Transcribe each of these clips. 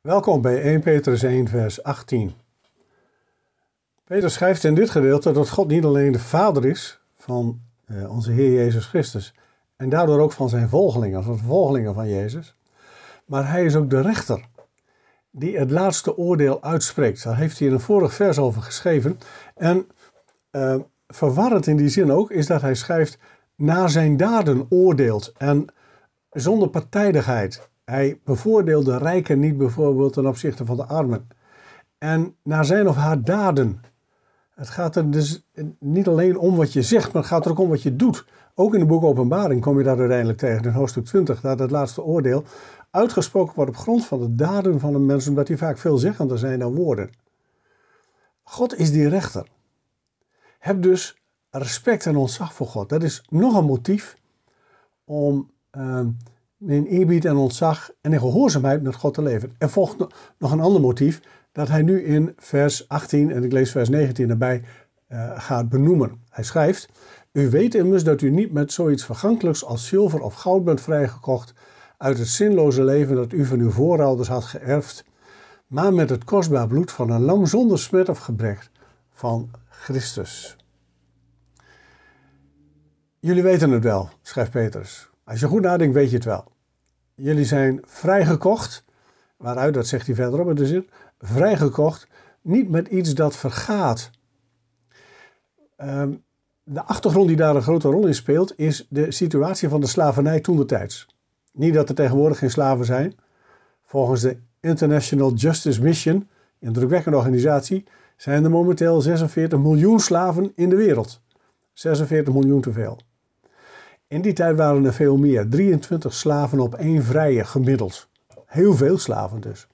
Welkom bij 1 Petrus 1, vers 18. Petrus schrijft in dit gedeelte dat God niet alleen de Vader is van eh, onze Heer Jezus Christus en daardoor ook van zijn volgelingen, van de volgelingen van Jezus, maar hij is ook de rechter die het laatste oordeel uitspreekt. Daar heeft hij in een vorig vers over geschreven. En uh, verwarrend in die zin ook is dat hij schrijft naar zijn daden oordeelt en zonder partijdigheid. Hij bevoordeelde rijken niet bijvoorbeeld ten opzichte van de armen. En naar zijn of haar daden. Het gaat er dus niet alleen om wat je zegt, maar het gaat er ook om wat je doet. Ook in het boek Openbaring kom je daar uiteindelijk tegen, in hoofdstuk 20, dat het laatste oordeel uitgesproken wordt op grond van de daden van een mens, omdat die vaak veelzeggender zijn dan woorden. God is die rechter. Heb dus respect en ontzag voor God. Dat is nog een motief om uh, in eerbied en ontzag en in gehoorzaamheid met God te leven. Er volgt nog een ander motief dat hij nu in vers 18 en ik lees vers 19 erbij uh, gaat benoemen. Hij schrijft: U weet immers dat u niet met zoiets vergankelijks als zilver of goud bent vrijgekocht uit het zinloze leven dat u van uw voorouders had geërfd, maar met het kostbaar bloed van een lam zonder smet of gebrek van Christus. Jullie weten het wel, schrijft Petrus. Als je goed nadenkt, weet je het wel. Jullie zijn vrijgekocht, waaruit, dat zegt hij verderop in de zin, vrijgekocht, niet met iets dat vergaat. Um, de achtergrond die daar een grote rol in speelt, is de situatie van de slavernij toen de tijds. Niet dat er tegenwoordig geen slaven zijn. Volgens de International Justice Mission, een drukwekkende organisatie, zijn er momenteel 46 miljoen slaven in de wereld. 46 miljoen te veel. In die tijd waren er veel meer. 23 slaven op één vrije gemiddeld. Heel veel slaven dus.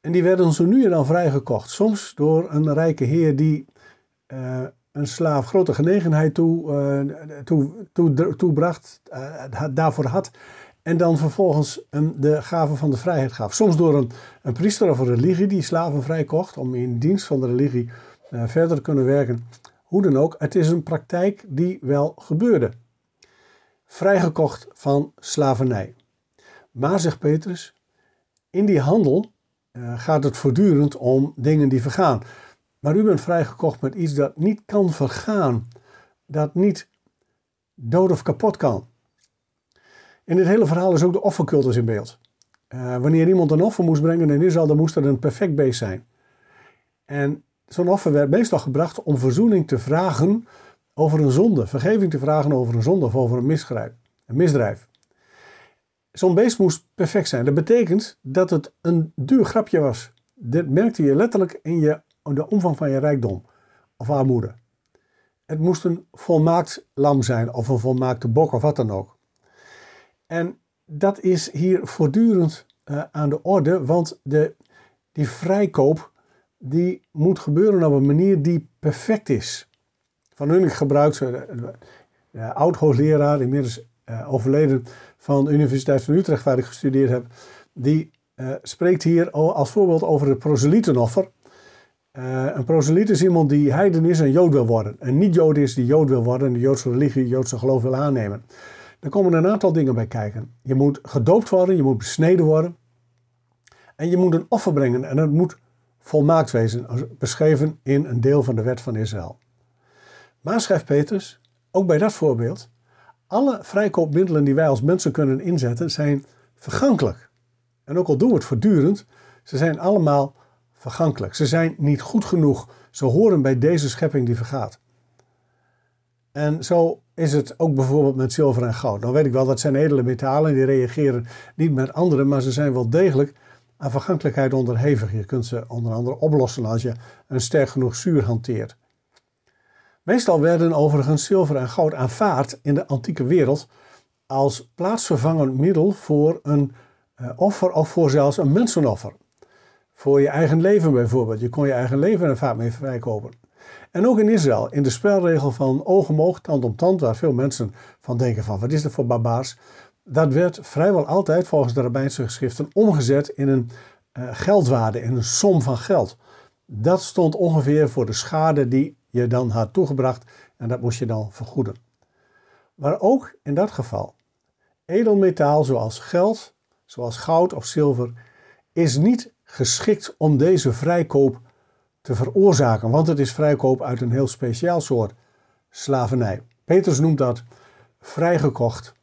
En die werden zo nu en dan vrijgekocht. Soms door een rijke heer die uh, een slaaf grote genegenheid toe, uh, toe, toe, toebracht, uh, daarvoor had. En dan vervolgens een, de gave van de vrijheid gaf. Soms door een, een priester of een religie die slaven vrijkocht om in dienst van de religie verder te kunnen werken. Hoe dan ook, het is een praktijk die wel gebeurde vrijgekocht van slavernij. Maar, zegt Petrus, in die handel uh, gaat het voortdurend om dingen die vergaan. Maar u bent vrijgekocht met iets dat niet kan vergaan, dat niet dood of kapot kan. In dit hele verhaal is ook de offercultus in beeld. Uh, wanneer iemand een offer moest brengen in Israël, dan moest dat een perfect beest zijn. En zo'n offer werd meestal gebracht om verzoening te vragen over een zonde, vergeving te vragen over een zonde of over een misgrijp, een misdrijf. Zo'n beest moest perfect zijn. Dat betekent dat het een duur grapje was. Dit merkte je letterlijk in je, de omvang van je rijkdom of armoede. Het moest een volmaakt lam zijn of een volmaakte bok of wat dan ook. En dat is hier voortdurend uh, aan de orde, want de, die vrijkoop die moet gebeuren op een manier die perfect is. Van hun gebruikt de oud-hoogleraar, inmiddels uh, overleden van de Universiteit van Utrecht, waar ik gestudeerd heb, die uh, spreekt hier als voorbeeld over het proselietenoffer. Een proseliet is iemand die heiden is en jood wil worden. En niet-jood is die jood wil worden en de joodse religie, joodse geloof wil aannemen. Er komen een aantal dingen bij kijken. Je moet gedoopt worden, je moet besneden worden. En je moet een offer brengen en het moet volmaakt wezen, beschreven in een deel van de wet van Israël. Maar schrijft Petrus, ook bij dat voorbeeld, alle vrijkoopmiddelen die wij als mensen kunnen inzetten zijn vergankelijk. En ook al doen we het voortdurend, ze zijn allemaal vergankelijk. Ze zijn niet goed genoeg. Ze horen bij deze schepping die vergaat. En zo is het ook bijvoorbeeld met zilver en goud. Dan weet ik wel, dat zijn edele metalen die reageren niet met andere, maar ze zijn wel degelijk aan vergankelijkheid onderhevig. Je kunt ze onder andere oplossen als je een sterk genoeg zuur hanteert. Meestal werden overigens zilver en goud aanvaard in de antieke wereld als plaatsvervangend middel voor een uh, offer of voor zelfs een mensenoffer. Voor je eigen leven bijvoorbeeld. Je kon je eigen leven er vaak mee vrijkopen. En ook in Israël, in de spelregel van oog om oog, tand om tand, waar veel mensen van denken van wat is dat voor barbaars. Dat werd vrijwel altijd volgens de rabbijnse geschriften omgezet in een uh, geldwaarde, in een som van geld. Dat stond ongeveer voor de schade die je dan had toegebracht en dat moest je dan vergoeden. Maar ook in dat geval, edelmetaal zoals geld, zoals goud of zilver, is niet geschikt om deze vrijkoop te veroorzaken, want het is vrijkoop uit een heel speciaal soort slavernij. Petrus noemt dat vrijgekocht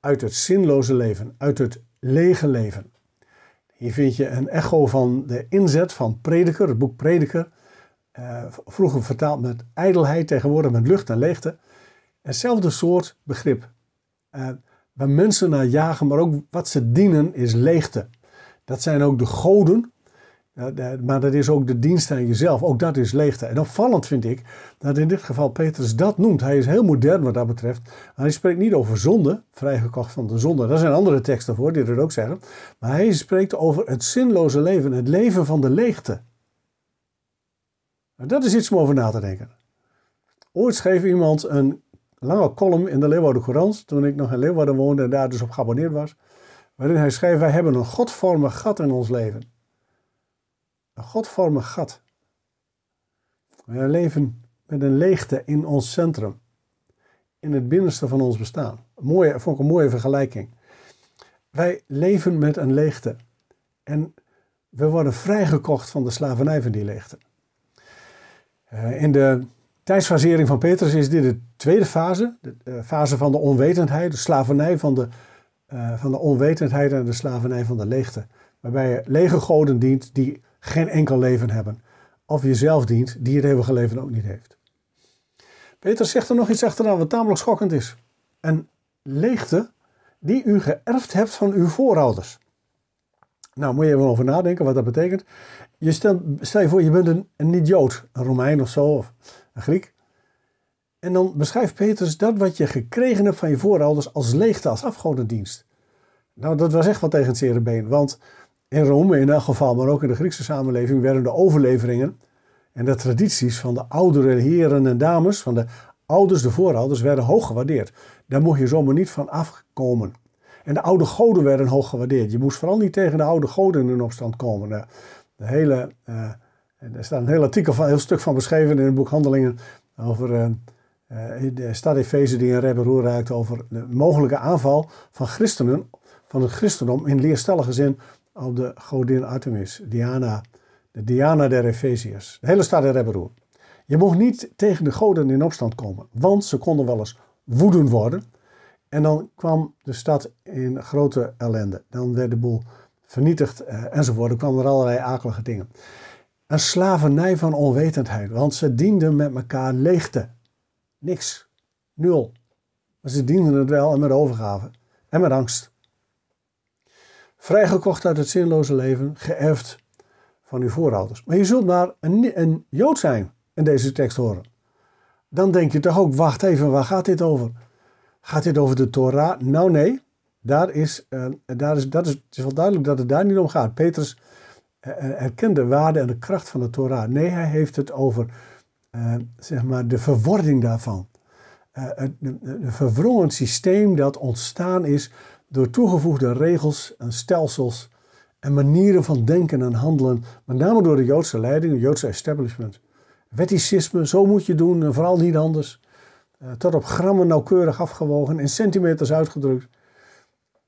uit het zinloze leven, uit het lege leven. Hier vind je een echo van de inzet van Prediker, het boek Prediker. Uh, vroeger vertaald met ijdelheid, tegenwoordig met lucht en leegte. Hetzelfde soort begrip. Uh, waar mensen naar jagen, maar ook wat ze dienen, is leegte. Dat zijn ook de goden maar dat is ook de dienst aan jezelf. Ook dat is leegte. En opvallend vind ik dat in dit geval Petrus dat noemt. Hij is heel modern wat dat betreft. hij spreekt niet over zonde, vrijgekocht van de zonde. Daar zijn andere teksten voor die dat ook zeggen. Maar hij spreekt over het zinloze leven, het leven van de leegte. Nou, dat is iets om over na te denken. Ooit schreef iemand een lange column in de Leeuwarden Courant, toen ik nog in Leeuwarden woonde en daar dus op geabonneerd was, waarin hij schreef: Wij hebben een godvormig gat in ons leven. Een godvormig gat. Wij leven met een leegte in ons centrum. In het binnenste van ons bestaan. mooie, vond ik een mooie vergelijking. Wij leven met een leegte. En we worden vrijgekocht van de slavernij van die leegte. Uh, in de tijdsfasering van Petrus is dit de tweede fase. De uh, fase van de onwetendheid. De slavernij van de, uh, van de onwetendheid en de slavernij van de leegte. Waarbij je lege goden dient die geen enkel leven hebben. Of jezelf dient die het eeuwige leven ook niet heeft. Peter zegt er nog iets achteraan wat tamelijk schokkend is. Een leegte die u geërfd hebt van uw voorouders. Nou, moet je even over nadenken wat dat betekent. Je stel, stel je voor, je bent een, een niet-Jood, een Romein of zo, of een Griek. En dan beschrijft Petrus dat wat je gekregen hebt van je voorouders als leegte, als afgodendienst. Nou, dat was echt wat tegen het zere been. Want in Rome in elk geval, maar ook in de Griekse samenleving, werden de overleveringen en de tradities van de oudere heren en dames, van de ouders, de voorouders, werden hoog gewaardeerd. Daar mocht je zomaar niet van afkomen. En de oude goden werden hoog gewaardeerd. Je moest vooral niet tegen de oude goden in opstand komen. De, hele, uh, er staat een heel artikel van, een heel stuk van beschreven in het boek Handelingen over uh, de stad Efeze die een rebel raakte over de mogelijke aanval van christenen, van het christendom in leerstellige zin op de godin Artemis, Diana, de Diana der Efeziërs. De hele stad der Rebberoer. Je mocht niet tegen de goden in opstand komen, want ze konden wel eens woedend worden. En dan kwam de stad in grote ellende. Dan werd de boel vernietigd eh, enzovoort. Er kwamen er allerlei akelige dingen. Een slavernij van onwetendheid, want ze dienden met elkaar leegte. Niks. Nul. Maar ze dienden het wel en met overgave en met angst. Vrijgekocht uit het zinloze leven, geërfd van uw voorouders. Maar je zult maar een, een Jood zijn in deze tekst horen. Dan denk je toch ook, wacht even, waar gaat dit over? Gaat dit over de Torah? Nou nee, daar is, uh, daar is, dat is, het is wel duidelijk dat het daar niet om gaat. Petrus uh, erkent de waarde en de kracht van de Torah. Nee, hij heeft het over uh, zeg maar de verwording daarvan. het verwrongen systeem dat ontstaan is door toegevoegde regels en stelsels en manieren van denken en handelen, met name door de Joodse leiding, het Joodse establishment. Wetticisme, zo moet je doen en vooral niet anders. Uh, tot op grammen nauwkeurig afgewogen, in centimeters uitgedrukt.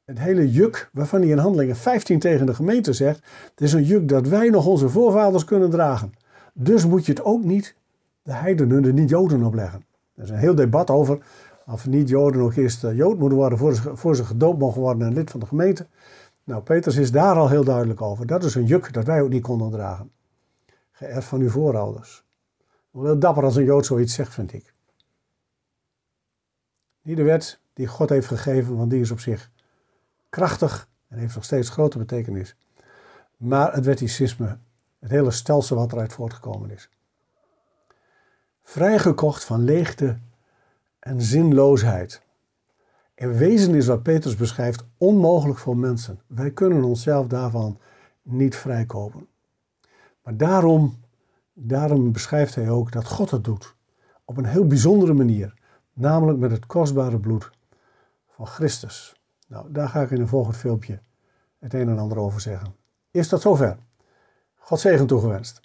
Het hele juk waarvan hij in handelingen 15 tegen de gemeente zegt, het is een juk dat wij nog onze voorvaders kunnen dragen. Dus moet je het ook niet de heidenen, de niet-Joden opleggen. Er is een heel debat over of niet-Joden nog eerst eh, Jood moeten worden voor ze, voor ze gedoopt mogen worden en lid van de gemeente. Nou, Peters is daar al heel duidelijk over. Dat is een juk dat wij ook niet konden dragen. Geërfd van uw voorouders. Wel heel dapper als een Jood zoiets zegt, vind ik. Niet de wet die God heeft gegeven, want die is op zich krachtig en heeft nog steeds grote betekenis. Maar het wetticisme, het hele stelsel wat eruit voortgekomen is. Vrijgekocht van leegte en zinloosheid. In wezen is wat Petrus beschrijft onmogelijk voor mensen. Wij kunnen onszelf daarvan niet vrijkopen. Maar daarom, daarom beschrijft hij ook dat God het doet. Op een heel bijzondere manier. Namelijk met het kostbare bloed van Christus. Nou, daar ga ik in een volgend filmpje het een en ander over zeggen. Is dat zover? God zegen toegewenst.